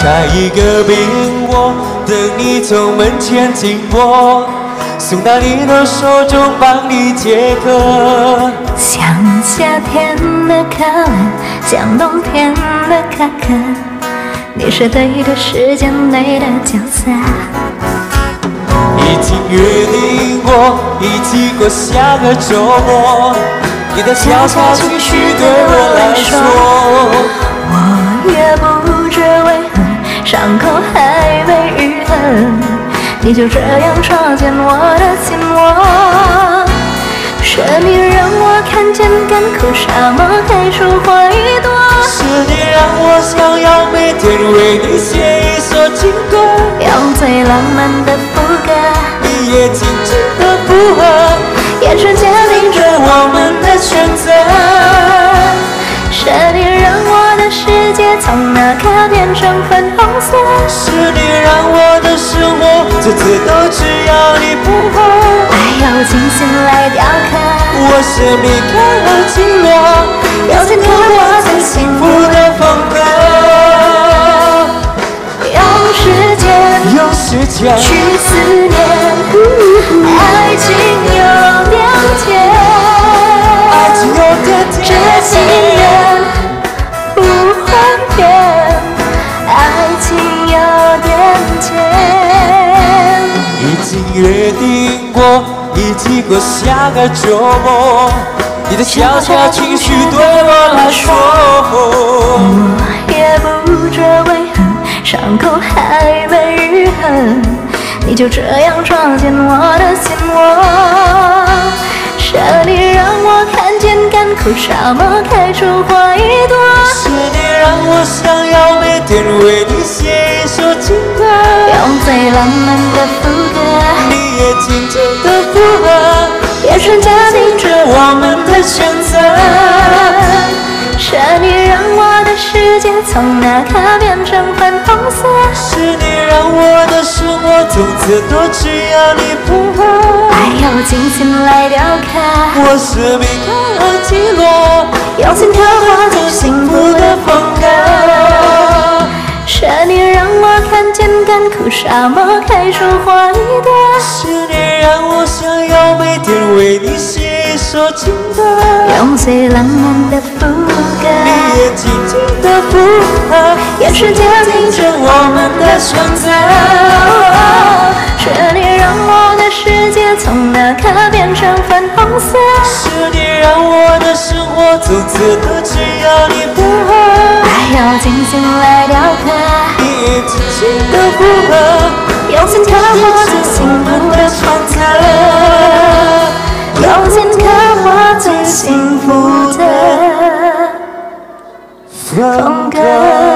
下一个冰窝，等你从门前经过，送到你的手中，帮你解渴。像夏天的可乐，像冬天的可可，你是对的时间，对的角色。已经约定过，一起过下个周末。你的小小情绪对我来说，我也不知为何，伤口还没愈合，你就这样闯进我的心窝。是你让我看见干枯沙漠开出花一朵，是你让我想要每天为你写一首情歌，用最浪漫的副歌，你也紧紧的附和，眼神坚定着我们的选择。是你让我的世界从那刻变成粉红色，是你让我的生活从此都只要你附和，爱要精心来雕刻。我生命开了经络，用心刻画最幸福的风格。用时间用时间去思念，点甜。已经约定过，一起过下个周末。你的小小情绪对我来说，我也不知为何，伤口还没愈合，你就这样闯进我的心窝。是你让我看见干枯沙漠开出花一朵，是你让我想要每天为你写，用最浪漫的副歌，你也紧紧的附和，眼神坚定着我们的选择。是你让我的世界从那刻变成粉红色，是你让我的生活从此都只要你附和，爱要精心来雕刻。我生命开了经络，用心刻画沙漠开出花一朵，是你让我想要每天为你写一首情歌，用最浪漫的副歌你，也紧紧的附和，眼神坚定着我们的选择。是你让我的世界从那刻变成粉红色，是你让我的生活从此都只要你配合，爱要精心来的附和，用心刻画最幸福的风格，用心刻画最幸福的风格。